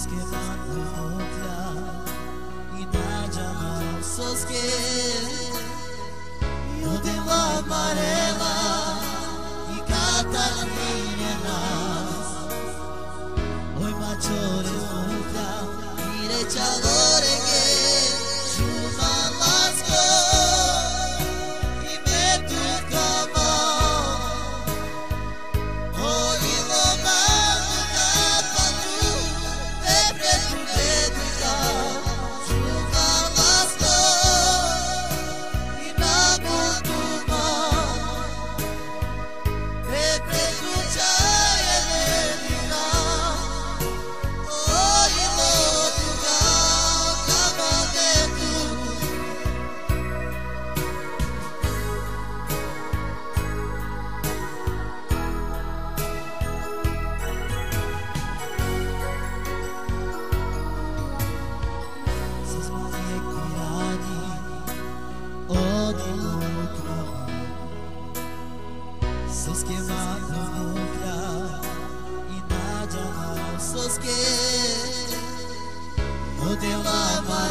Sos quemando nuclear E Nádia não sos que Eu devo amarela. E Catalina Hoy machores nunca Irechadores Sos queimando nukla E Nádia não Sos que O teu amarelo